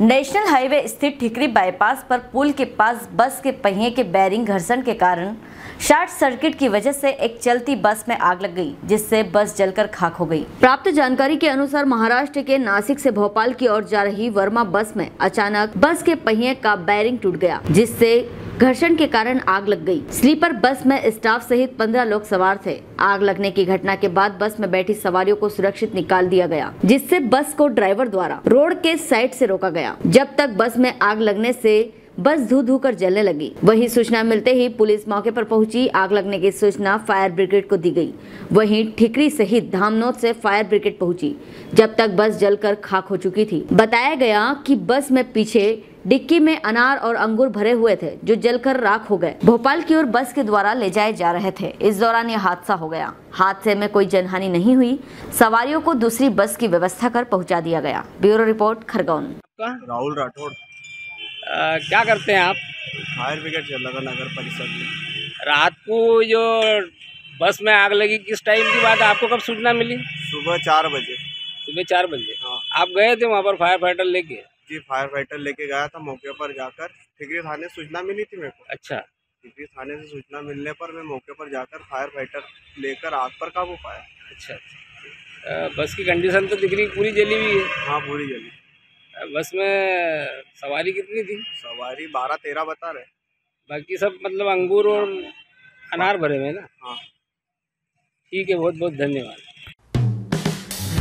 National highway स्थित ठिकरी bypass पर पुल के पास बस के पहिए के बैरिंग घर्षण के कारण शॉर्ट सर्किट की वजह से एक चलती बस में आग लग गई, जिससे बस जलकर खाक हो गई। प्राप्त जानकारी के अनुसार महाराष्ट्र के नासिक से भोपाल की ओर जा रही वर्मा बस में अचानक बस के पहिए का बैरिंग टूट गया, जिससे घर्षण के कारण आग लग गई। स्लीपर बस में स्टाफ सहित पंद्रह लोग सवार थे। आग लगने की घटना के बाद बस में बैठी सवारियों को सुरक्षित निकाल दिया गया, जिससे बस को ड्राइवर द्वारा रोड के साइड से रोका गया। जब तक बस में आग लगने से बस धू धू कर जलने लगी। वही सूचना मिलते ही पुलिस मौके पर पहुँची। आग लगने की सूचना फायर ब्रिगेड को दी गई। वहीं ठिकरी सहित धामनोद से फायर ब्रिगेड पहुँची, जब तक बस जलकर खाक हो चुकी थी। बताया गया कि बस में पीछे डिक्की में अनार और अंगूर भरे हुए थे, जो जलकर राख हो गए। भोपाल की ओर बस के द्वारा ले जाए जा रहे थे। इस दौरान यह हादसा हो गया। हादसे में कोई जनहानि नहीं हुई। सवारियों को दूसरी बस की व्यवस्था कर पहुँचा दिया गया। Bureau report, Khargone. Rahul Rathore अ, क्या करते हैं आप? फायर ब्रिगेड चला था नगर परिषद में। रात को जो बस में आग लगी किस टाइम की बात है? आपको कब सूचना मिली? सुबह चार बजे। सुबह चार बजे। हाँ। आप गए थे वहाँ पर फायर फाइटर लेके? जी फायर फाइटर लेके गया था मौके पर जाकर। ठिकरी थाने से सूचना मिली थी मेरे को? अच्छा। ठिकरी थाने से सूचना मिलने पर मैं मौके पर जाकर फायर फाइटर लेकर आग पर काबू पाया। अच्छा अच्छा। बस की कंडीशन तो दिख रही पूरी जली हुई है? हाँ पूरी जली। बस में सवारी कितनी थी? सवारी बारह तेरह बता रहे। बाकी सब मतलब अंगूर और अनार भरे हुए ना? हाँ। ठीक है बहुत बहुत धन्यवाद।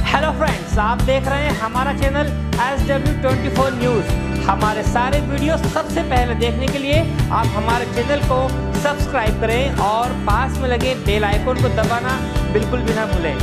हेलो फ्रेंड्स आप देख रहे हैं हमारा channel S W twenty four news हमारे सारे वीडियो सबसे पहले देखने के लिए आप हमारे चैनल को सब्सक्राइब करें और पास में लगे बेल आइकन को दबाना बिल्कुल भी ना भूलें।